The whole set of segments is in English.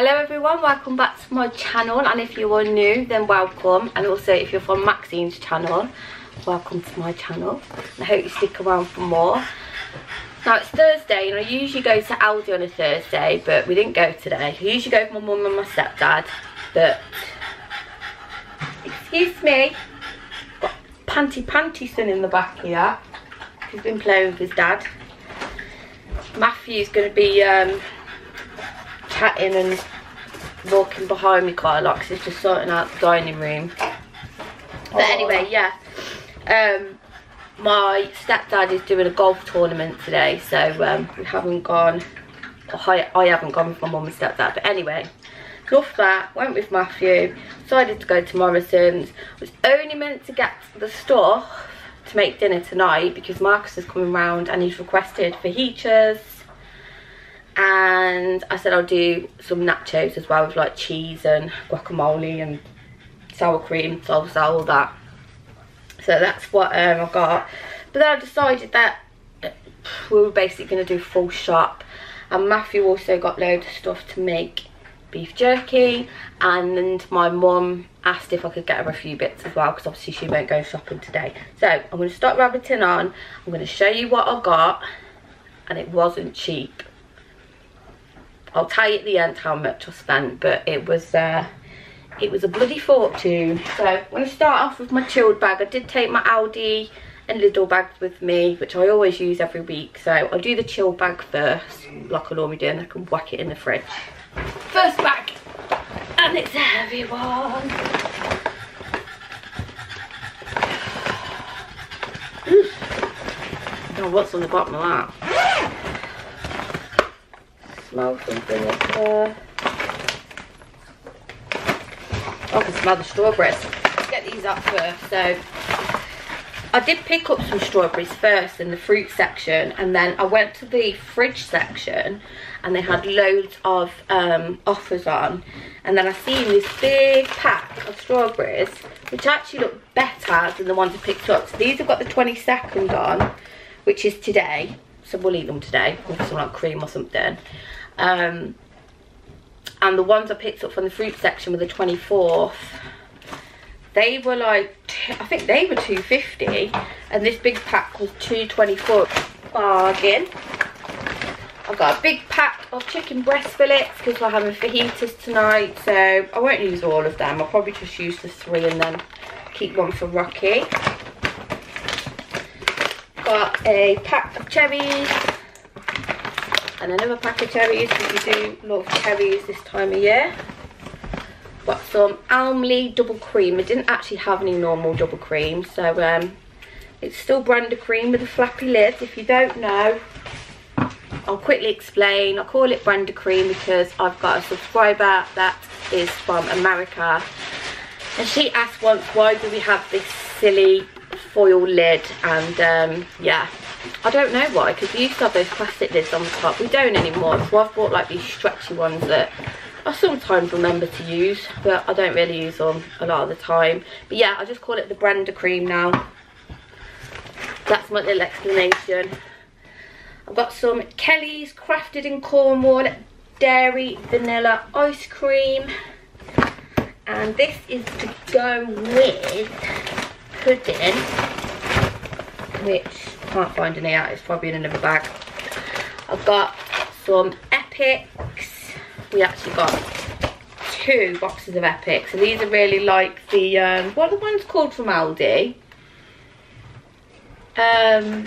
Hello everyone, welcome back to my channel and if you are new then welcome and also if you're from Maxine's channel, welcome to my channel. I hope you stick around for more. Now it's Thursday and I usually go to Aldi on a Thursday but we didn't go today. I usually go with my mum and my stepdad but excuse me, got Panty Panty son in the back here. He's been playing with his dad. Matthew's going to be um, chatting and walking behind me quite a lot because he's just sorting out the dining room. But anyway, yeah. Um, my stepdad is doing a golf tournament today, so um, we haven't gone. I, I haven't gone with my mum and stepdad. But anyway, enough that. Went with Matthew. Decided to go to Morrison's. Was only meant to get the stuff to make dinner tonight because Marcus is coming round and he's requested fajitas and I said I'll do some nachos as well with like cheese and guacamole and sour cream, salsa, all that. So that's what um, I got. But then I decided that we were basically going to do full shop. And Matthew also got loads of stuff to make beef jerky. And my mum asked if I could get her a few bits as well because obviously she won't go shopping today. So I'm going to start rabbiting on. I'm going to show you what I got. And it wasn't cheap. I'll tell you at the end how much I spent, but it was uh, it was a bloody fortune. So I'm going to start off with my chilled bag. I did take my Aldi and Lidl bags with me, which I always use every week. So I'll do the chilled bag first, like I normally do, and I can whack it in the fridge. First bag, and it's a heavy one. Oh, what's on the bottom of that? Smell something up there. I can smell the strawberries. Let's get these up first. So I did pick up some strawberries first in the fruit section and then I went to the fridge section and they had loads of um, offers on and then I seen this big pack of strawberries which actually look better than the ones I picked up. So these have got the 22nd on which is today so we'll eat them today with some like cream or something um, and the ones I picked up from the fruit section were the 24th. They were like, I think they were 250 and this big pack was 224 bargain. I've got a big pack of chicken breast fillets because we're having fajitas tonight. So I won't use all of them. I'll probably just use the three and then keep one for Rocky. Got a pack of cherries and another pack of cherries because we do love cherries this time of year. Got some Almley double cream. I didn't actually have any normal double cream so um, it's still brand cream with a flappy lid if you don't know. I'll quickly explain. I call it Brendacream because I've got a subscriber that is from America. And she asked once why do we have this silly foil lid and um, yeah I don't know why, because we used to have those plastic lids on the top. We don't anymore, so I've bought like these stretchy ones that I sometimes remember to use, but I don't really use them a lot of the time. But yeah, I just call it the Brenda cream now. That's my little explanation. I've got some Kelly's Crafted in Cornwall Dairy Vanilla Ice Cream. And this is to go with pudding, which can't find any out. It's probably in another bag. I've got some Epics. We actually got two boxes of Epics. So these are really like the, um, what are the ones called from Aldi? Um,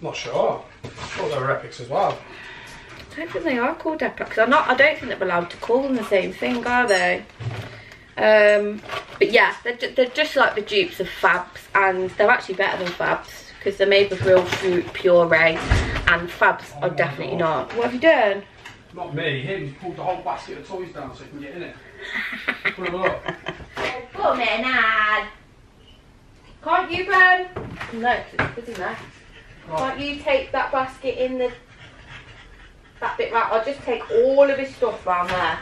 Not sure. I thought they were Epics as well. I don't think they are called Epics. I'm not, I don't think they're allowed to call them the same thing, are they? Um, but yeah, they're, they're just like the dupes of Fabs and they're actually better than Fabs because they're made with real fruit puree and Fabs are definitely not. What have you done? Not me, him. He's pulled the whole basket of toys down so he can get in it. Pull them up. Come in, Ad. Can't you, Ben? No, it's in there. Can't you take that basket in the that bit right? I'll just take all of his stuff around there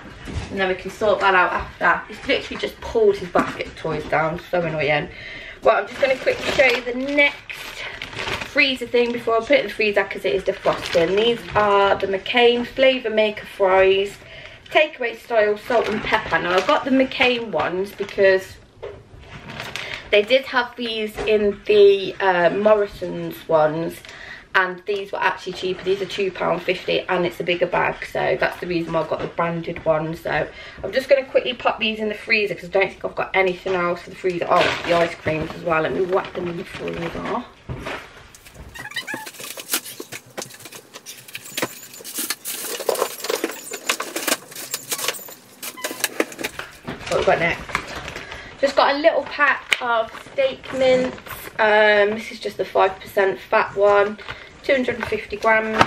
and then we can sort that out after. He's literally just pulled his basket of toys down, so annoying. Well, I'm just going to quickly show you the next freezer thing before I put it in the freezer because it is defrosting. These are the McCain Flavour Maker Fries takeaway style salt and pepper. Now I got the McCain ones because they did have these in the uh, Morrison's ones and these were actually cheaper. These are £2.50 and it's a bigger bag. So that's the reason why I've got the branded one. So I'm just going to quickly pop these in the freezer because I don't think I've got anything else for the freezer. Oh the ice creams as well. Let me whack them in the freezer what we got next? Just got a little pack of steak mince. Um, this is just the 5% fat one 250 grams.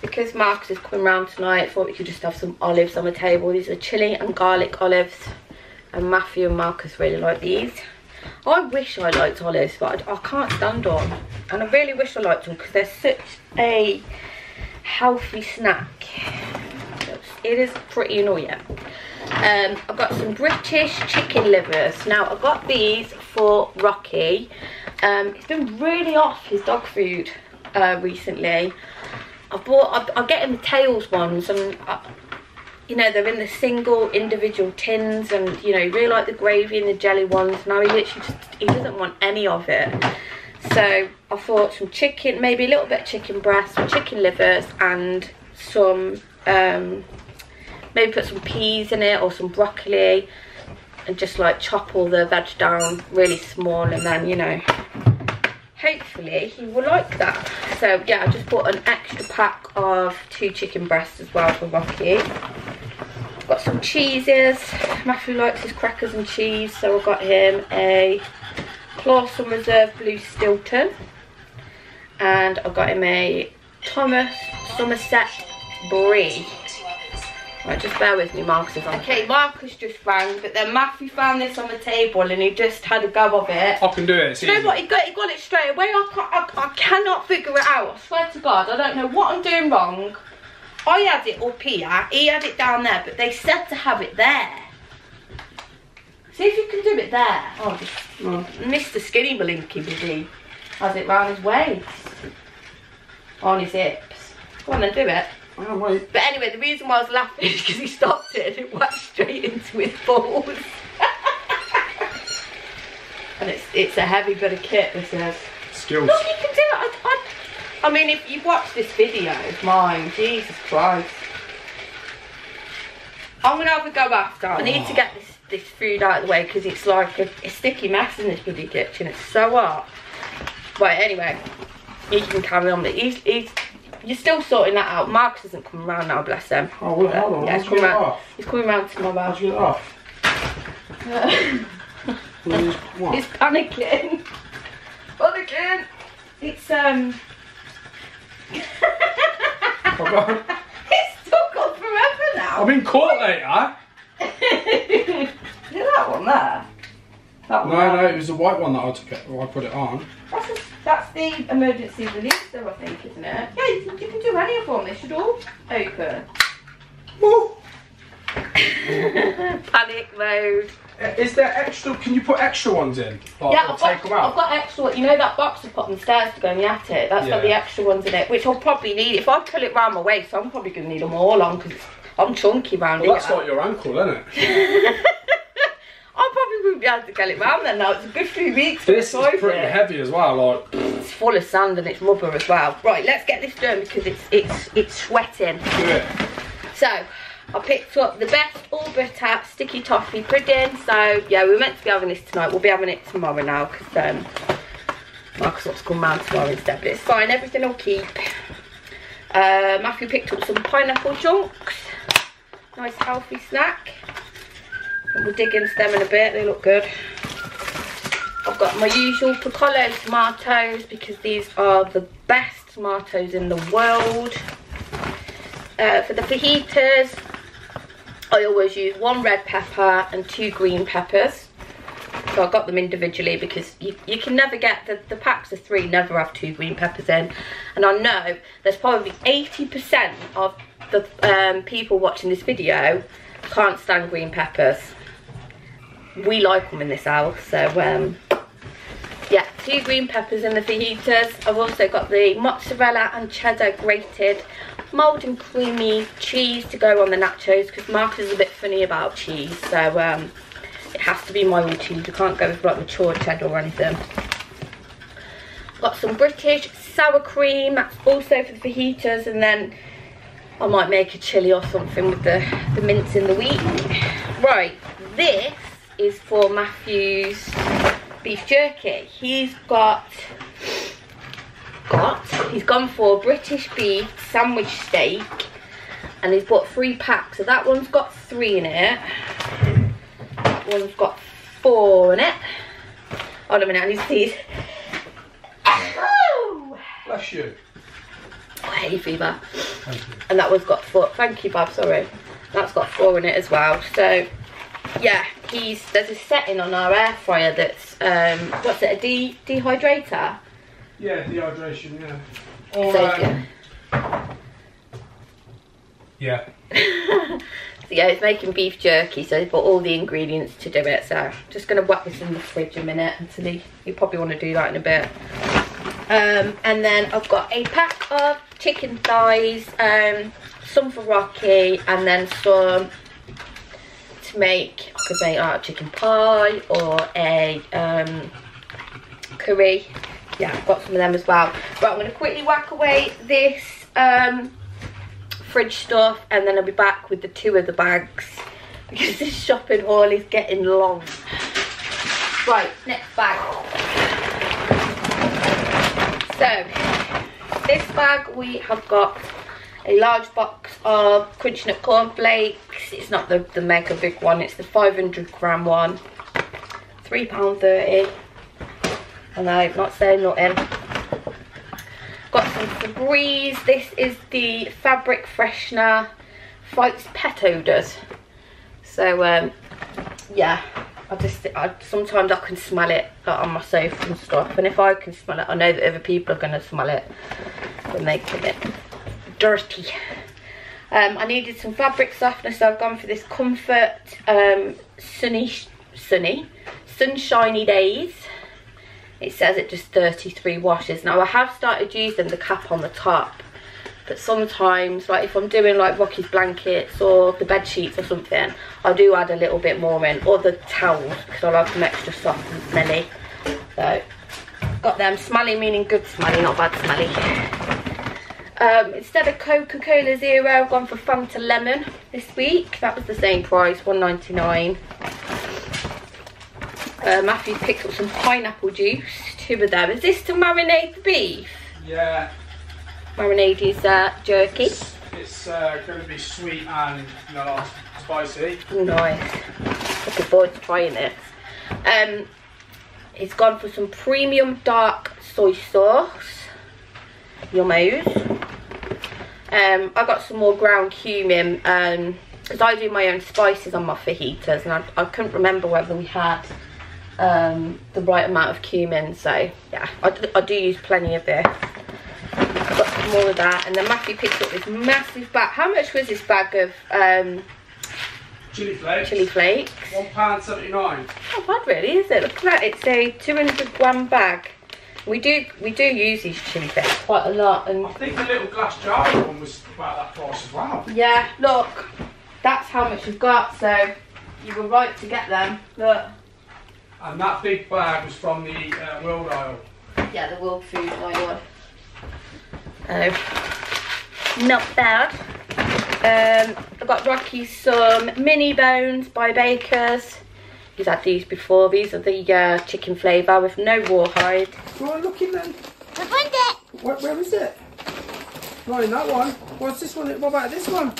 Because Marcus is coming round tonight, I thought we could just have some olives on the table. These are chili and garlic olives. And Matthew and Marcus really like these. I wish I liked olives, but I, I can't stand them. And I really wish I liked them because they're such a healthy snack. It is pretty annoying. Um, I've got some British chicken livers. Now, I got these for Rocky. Um, he's been really off his dog food uh, recently. I bought, I, get him the tails ones and I, you know, they're in the single individual tins and, you know, really like the gravy and the jelly ones. Now he literally just, he doesn't want any of it. So I thought some chicken, maybe a little bit of chicken breast, some chicken livers and some, um, maybe put some peas in it or some broccoli and just like chop all the veg down really small and then, you know, hopefully he will like that. So yeah, I just bought an extra pack of two chicken breasts as well for Rocky. Got some cheeses. Matthew likes his crackers and cheese, so I got him a Clawson Reserve Blue Stilton. And I got him a Thomas Somerset Brie. Right, just bear with me, Marcus is on. Okay, Marcus just rang, but then Matthew found this on the table and he just had a go of it. I can do it. Do you know what? He got, he got it straight away. I, can't, I, I cannot figure it out. I swear to God, I don't know what I'm doing wrong. I had it up here, he had it down there, but they said to have it there. See if you can do it there. Oh, just, No. Mr. Skinny Malinky Biddy has it round his waist. On his hips. Go on then, do it. Oh, wait. But anyway, the reason why I was laughing is because he stopped it and it went straight into his balls. and it's it's a heavy bit of kit, this is. Skills. Look, you can do it. I, I, I mean, if you've watched this video of mine, Jesus Christ. I'm going to have a go after. I need to get this, this food out of the way because it's like a, a sticky mess in this bloody kitchen. It's so hot. Right, anyway. you can carry on. But he's, he's, you're still sorting that out. Marcus isn't coming round now, bless him. Oh, well, hold on. Yeah, he's coming round. He's coming round tomorrow. How'd you get off? What? He's panicking. panicking. It's um. Forgot. it's took on forever now. I've been caught later. Is that one there? That one. No, there. no, it was the white one that I took it. I put it on. That's, a, that's the emergency release, though, I think, isn't it? Yeah, you can, you can do any of them. They should all open. Panic mode. Uh, Is there extra? Can you put extra ones in? Like, yeah, I've take got, them out. I've got extra. You know that box I put on the stairs to go in the attic? That's got the extra ones in it, which I'll probably need. If I pull it round my waist, I'm probably going to need them all on because I'm chunky round well, here. that's like your ankle, isn't it? Wouldn't be able to get it round then now. It's a good few weeks. This is pretty it. heavy as well. Like, It's full of sand and it's rubber as well. Right, let's get this done because it's it's it's sweating. do it. So I picked up the best all butter sticky toffee pudding. So yeah, we were meant to be having this tonight. We'll be having it tomorrow now because um, Marcus wants to come round tomorrow instead. But it's fine. Everything will keep. Uh, Matthew picked up some pineapple chunks. Nice healthy snack. We'll dig into them in a bit. They look good. I've got my usual piccolo tomatoes because these are the best tomatoes in the world. Uh, for the fajitas, I always use one red pepper and two green peppers. So I got them individually because you, you can never get, the, the packs of three never have two green peppers in. And I know there's probably 80% of the um, people watching this video can't stand green peppers. We like them in this house, so um, yeah, two green peppers in the fajitas. I've also got the mozzarella and cheddar grated mild and creamy cheese to go on the nachos because mark is a bit funny about cheese. So um, it has to be mild cheese. You can't go with like mature cheddar or anything. Got some British sour cream. That's also for the fajitas. And then I might make a chili or something with the, the mince in the week. Right, this is for Matthew's beef jerky. He's got got he's gone for British beef sandwich steak and he's bought three packs. So that one's got three in it. That one's got four in it. Hold on a minute, I need to. Oh! Bless you. hay fever. Thank you. And that one's got four. Thank you, Bob. Sorry. That's got four in it as well. So, yeah, he's there's a setting on our air fryer that's um, what's it? A de dehydrator. Yeah, dehydration, yeah. Or, So, um, yeah. yeah. So yeah, he's making beef jerky, so he's bought all the ingredients to do it. So just gonna whack this in the fridge a minute until he, you probably want to do that in a bit. Um, and then I've got a pack of chicken thighs, um, some for Rocky, and then some to make. I could make like a chicken pie or a um, curry. Yeah, I've got some of them as well. Right, I'm gonna quickly whack away this. Um, fridge stuff and then I'll be back with the two of the bags because this shopping haul is getting long. Right, next bag. So, this bag we have got a large box of Crunchy Nut cornflakes. It's not the, the mega big one, it's the 500 gram one. £3.30. And I'm not saying nothing got some Febreze. This is the fabric freshener, fights pet odours. So um, yeah, I just I, sometimes I can smell it like, on my sofa and stuff, and if I can smell it, I know that other people are gonna smell it when they come in. Dirty. Um, I needed some fabric softener, so I've gone for this Comfort um, Sunny Sunny Sunshiny Days. It says it just 33 washes. Now I have started using the cap on the top. But sometimes, like if I'm doing like Rocky's blankets or the bed sheets or something, I do add a little bit more in. Or the towels, because I like them extra soft and smelly. So, got them. Smelly meaning good smelly, not bad smelly. Um, instead of Coca-Cola Zero, I've gone for Fanta Lemon this week. That was the same price, 1.99. Uh, Matthew picked up some pineapple juice, two of them. Is this to marinate the beef? Yeah. Marinade is uh, jerky. It's, it's uh, going to be sweet and spicy. Nice. Looking forward to trying it. Um, it's gone for some premium dark soy sauce. Yummos. Um, I got some more ground cumin because I do my own spices on my fajitas and I, I couldn't remember whether we had um, the right amount of cumin. So yeah, I do use plenty of this. I've got some more of that and then Matthew picked up this massive bag. How much was this bag of um, Chili flakes. chili flakes? One pound seventy nine. Not bad really, is it? Look at that. It's a 200 gram bag. We do we do use these chili flakes quite a lot, and I think the little glass jar one was about that price as well. yeah, look, that's how much we've got. So you were right to get them. Look, And that big bag was from the uh, World Aisle. yeah, the World Food one. Oh, not bad. Um, I got Rocky some mini bones by Baker's. He's had these before. These are the uh, chicken flavour with no rawhide. Go on, look in then. I found it. Where, where is it? Not in that one. What's this one? What about this one?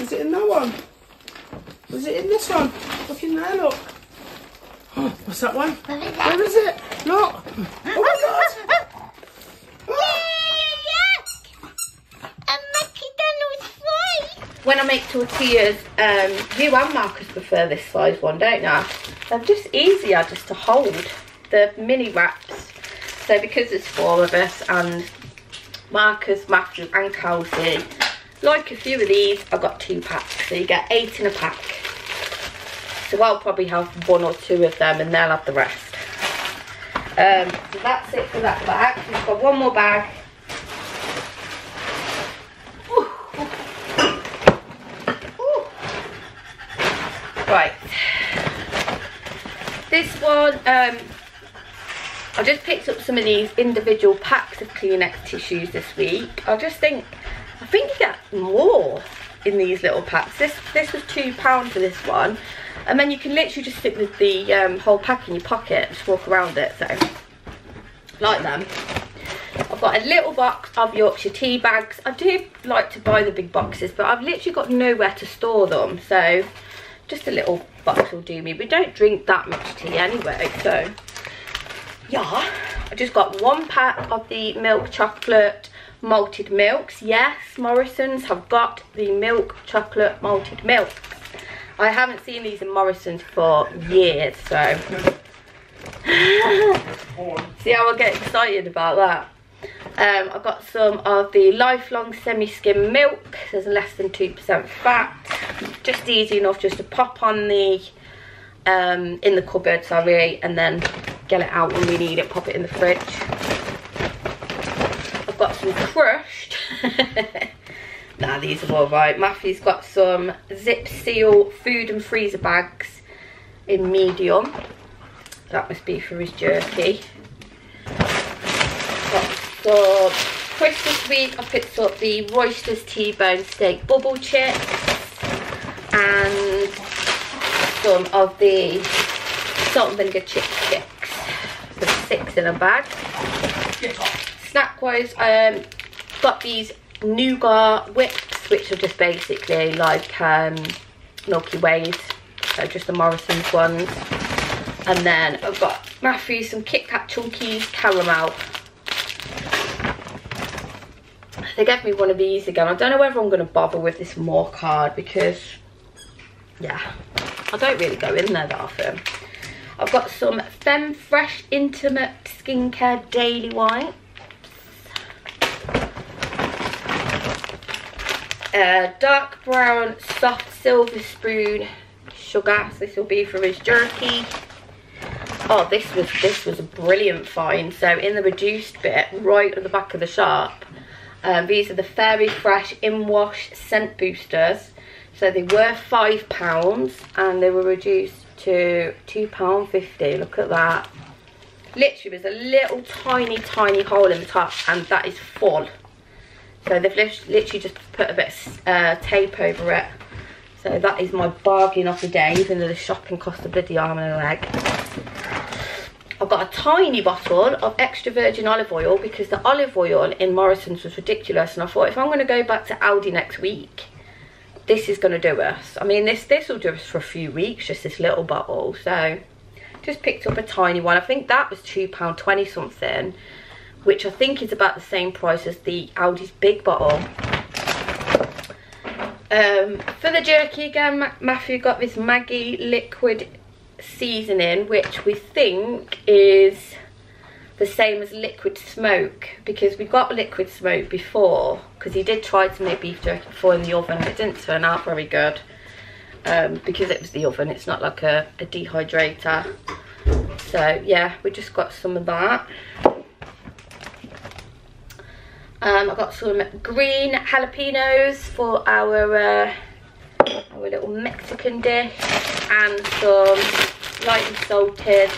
Is it in that one? Was it in this one? Look in there, look. Oh, what's that one? What is Where is it? Look. Oh my god. A McDonald's fry. When I make tortillas, um, you and Marcus prefer this size one, don't you? They're just easier just to hold, the mini wraps. So because there's four of us and Marcus, Matthew and Kelsey, like a few of these, I got two packs. So you get eight in a pack. So I'll probably have one or two of them and they'll have the rest. Um, so that's it for that bag. We've got one more bag. Whew. Right. This one, um, I just picked up some of these individual packs of Kleenex tissues this week. I just think, I think you get more in these little packs. This this was £2 for this one. And then you can literally just stick the, the um, whole pack in your pocket, just walk around it, so like them. I've got a little box of Yorkshire tea bags. I do like to buy the big boxes, but I've literally got nowhere to store them. So just a little box will do me. We don't drink that much tea anyway, so yeah. I just got one pack of the milk chocolate malted milks. Yes, Morrison's have got the milk chocolate malted milk. I haven't seen these in Morrison's for years, so see how I get excited about that. Um, I've got some of the lifelong semi-skim milk. There's less than 2% fat. Just easy enough just to pop on the, um, in the cupboard, sorry, and then get it out when we need it, pop it in the fridge. I've got some crushed. nah, these are all right. Matthew's got some zip seal food and freezer bags in medium. That must be for his jerky. Got some this week. I picked up the Roysters T-bone steak bubble chips and some of the salt and vinegar chip sticks. So six in a bag. Snack wise, um, got these nougat whips, which are just basically like um, Milky Ways. So just the Morrison's ones. And then I've got Matthew some Kit Kat Chunkies caramel. They gave me one of these again. I don't know whether I'm going to bother with this more card because, yeah, I don't really go in there that often. I've got some Femfresh Intimate Skincare Daily Wipes. Uh, dark brown soft silver spoon sugar. So this will be for his jerky. Oh, this was this was a brilliant find. So in the reduced bit, right at the back of the shop, um, these are the Fairy Fresh In Wash Scent Boosters. So they were £5 and they were reduced to £2.50. Look at that. Literally, there's a little tiny, tiny hole in the top and that is full. So they've literally just put a bit of uh, tape over it. So that is my bargain of the day, even though the shopping cost a bloody arm and a leg. I've got a tiny bottle of extra virgin olive oil because the olive oil in Morrison's was ridiculous. And I thought if I'm going to go back to Aldi next week, this is going to do us. I mean, this this will do us for a few weeks, just this little bottle. So just picked up a tiny one. I think that was £2.20 something, which I think is about the same price as the Aldi's big bottle. Um, for the jerky again, Matthew got this Maggi liquid seasoning, which we think is the same as liquid smoke because we got liquid smoke before because he did try to make beef jerky before in the oven it didn't turn out very good um, because it was the oven it's not like a, a dehydrator. So yeah we just got some of that. Um, I got some green jalapenos for our uh, our little Mexican dish and some lightly salted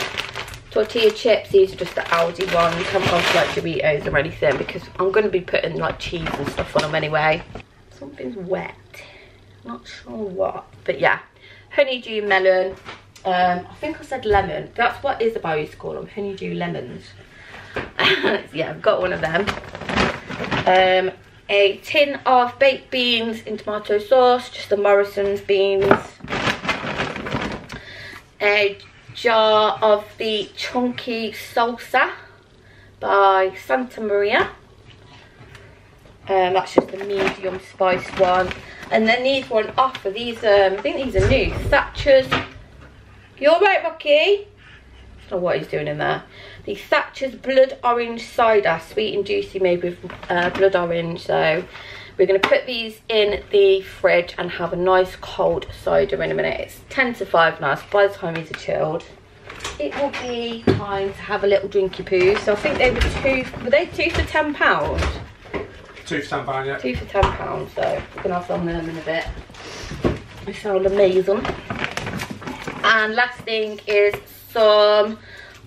tortilla chips. These are just the Aldi ones. Haven't gone like Doritos or anything because I'm going to be putting like cheese and stuff on them anyway. Something's wet. Not sure what. But yeah. Honeydew melon. Um, I think I said lemon. That's what Isabel used to call them. Honeydew lemons. yeah, I've got one of them. Um, a tin of baked beans in tomato sauce, just the Morrison's beans. A jar of the chunky salsa by Santa Maria. Um, that's just the medium spiced one. And then these were on offer. These, um, I think these are new. Thatcher's. You alright, Rocky? I don't know what he's doing in there. The Thatcher's Blood Orange Cider. Sweet and juicy made with uh, blood orange. So we're going to put these in the fridge and have a nice cold cider in a minute. It's 10 to 5 now, so by the time these are chilled, it will be time to have a little drinky poo. So I think they were two, were they two for £10? Two for ten pound, yeah. Two for £10, so we're going to have some of them in a bit. They sound amazing. And last thing is some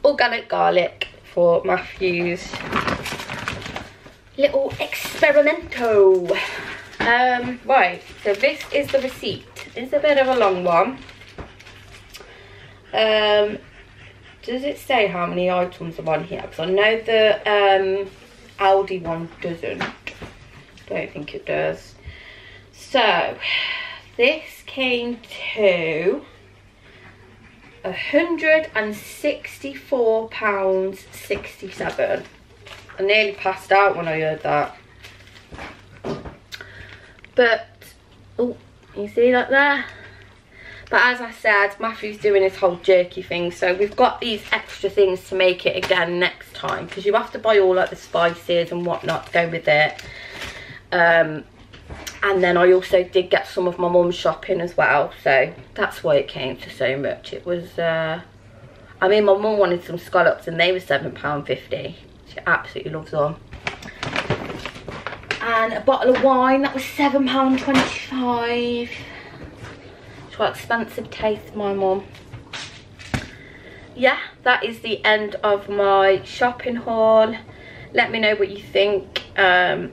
organic garlic for Matthew's little experimento. Um, right, so this is the receipt. It's a bit of a long one. Um, does it say how many items are on here? Because I know the um, Aldi one doesn't. Don't think it does. So, this came to £164.67. I nearly passed out when I heard that. But, oh, you see that there? But as I said, Matthew's doing his whole jerky thing. So we've got these extra things to make it again next time. Because you have to buy all like the spices and whatnot to go with it. Um, and then I also did get some of my mum's shopping as well. So that's why it came to so much. It was, uh, I mean, my mum wanted some scallops and they were £7.50. She absolutely loves them. And a bottle of wine, that was £7.25 quite expensive taste, my mum. Yeah, that is the end of my shopping haul. Let me know what you think. Um,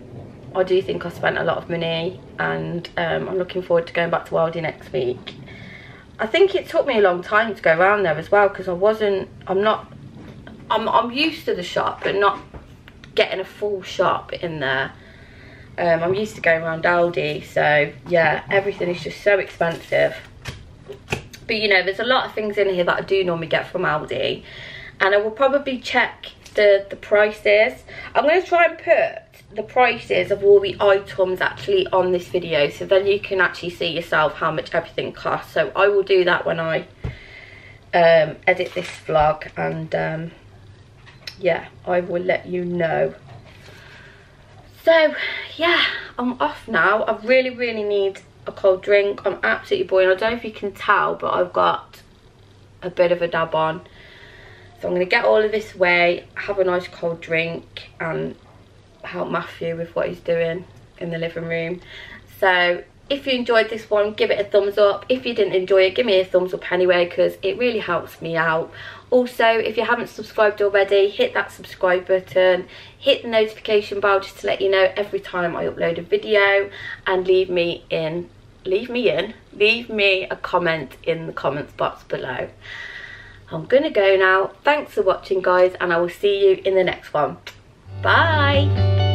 I do think I spent a lot of money and um, I'm looking forward to going back to Aldi next week. I think it took me a long time to go around there as well because I wasn't, I'm not, I'm, I'm used to the shop but not getting a full shop in there. Um, I'm used to going around Aldi so yeah everything is just so expensive but you know there's a lot of things in here that I do normally get from Aldi and I will probably check the the prices I'm going to try and put the prices of all the items actually on this video so then you can actually see yourself how much everything costs so I will do that when I um, edit this vlog and um, yeah I will let you know so yeah I'm off now I really really need a cold drink. I'm absolutely boiling. I don't know if you can tell, but I've got a bit of a dab on. So I'm going to get all of this away, have a nice cold drink and help Matthew with what he's doing in the living room. So if you enjoyed this one, give it a thumbs up. If you didn't enjoy it, give me a thumbs up anyway because it really helps me out. Also, if you haven't subscribed already, hit that subscribe button, hit the notification bell just to let you know every time I upload a video and leave me in leave me in leave me a comment in the comments box below i'm gonna go now thanks for watching guys and i will see you in the next one bye